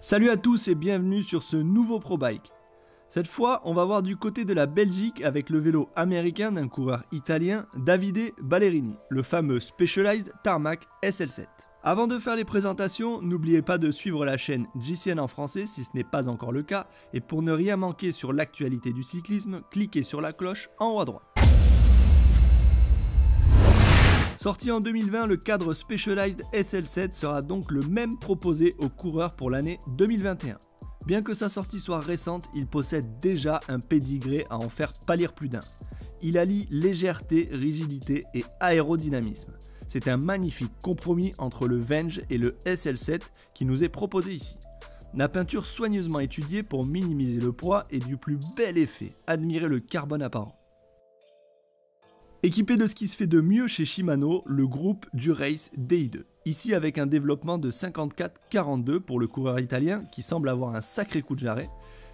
Salut à tous et bienvenue sur ce nouveau Pro Bike. Cette fois, on va voir du côté de la Belgique avec le vélo américain d'un coureur italien, Davide Ballerini, le fameux Specialized Tarmac SL7. Avant de faire les présentations, n'oubliez pas de suivre la chaîne GCN en français si ce n'est pas encore le cas, et pour ne rien manquer sur l'actualité du cyclisme, cliquez sur la cloche en haut à droite. Sorti en 2020, le cadre Specialized SL7 sera donc le même proposé aux coureurs pour l'année 2021. Bien que sa sortie soit récente, il possède déjà un pédigré à en faire pâlir plus d'un. Il allie légèreté, rigidité et aérodynamisme. C'est un magnifique compromis entre le Venge et le SL7 qui nous est proposé ici. La peinture soigneusement étudiée pour minimiser le poids et du plus bel effet. Admirez le carbone apparent. Équipé de ce qui se fait de mieux chez Shimano, le groupe Durace DI2. Ici avec un développement de 54-42 pour le coureur italien qui semble avoir un sacré coup de jarret,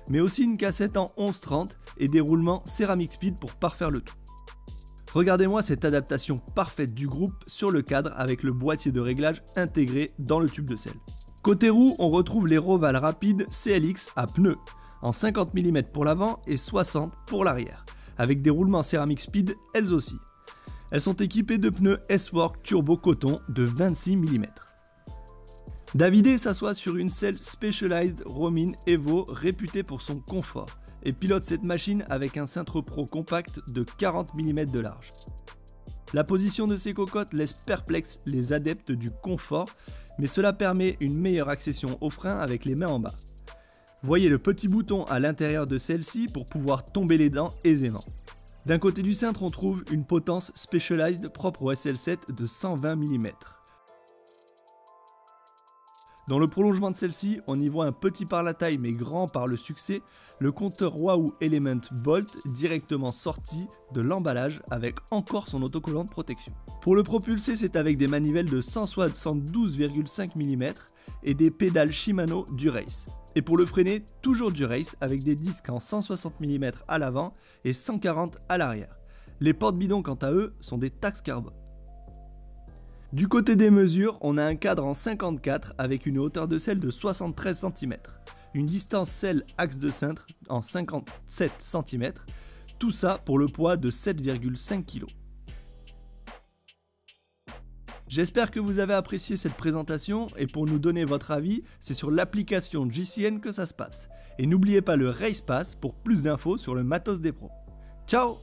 mais aussi une cassette en 11-30 et des roulements Ceramic Speed pour parfaire le tout. Regardez-moi cette adaptation parfaite du groupe sur le cadre avec le boîtier de réglage intégré dans le tube de sel. Côté roue, on retrouve les Roval Rapide CLX à pneus, en 50 mm pour l'avant et 60 pour l'arrière avec des roulements céramique speed elles aussi. Elles sont équipées de pneus S-Work Turbo Coton de 26 mm. Davide s'assoit sur une selle Specialized Romin Evo réputée pour son confort et pilote cette machine avec un cintre pro compact de 40 mm de large. La position de ces cocottes laisse perplexe les adeptes du confort, mais cela permet une meilleure accession au frein avec les mains en bas. Voyez le petit bouton à l'intérieur de celle-ci pour pouvoir tomber les dents aisément. D'un côté du cintre, on trouve une potence Specialized propre au SL7 de 120 mm. Dans le prolongement de celle-ci, on y voit un petit par la taille mais grand par le succès, le compteur Wahoo Element Bolt directement sorti de l'emballage avec encore son autocollant de protection. Pour le propulser, c'est avec des manivelles de 172,5 mm et des pédales Shimano Durace. Et pour le freiner, toujours du race avec des disques en 160 mm à l'avant et 140 à l'arrière. Les portes bidons quant à eux sont des taxes carbone. Du côté des mesures, on a un cadre en 54 avec une hauteur de selle de 73 cm, une distance selle axe de cintre en 57 cm, tout ça pour le poids de 7,5 kg. J'espère que vous avez apprécié cette présentation et pour nous donner votre avis, c'est sur l'application GCN que ça se passe. Et n'oubliez pas le Race Pass pour plus d'infos sur le matos des pros. Ciao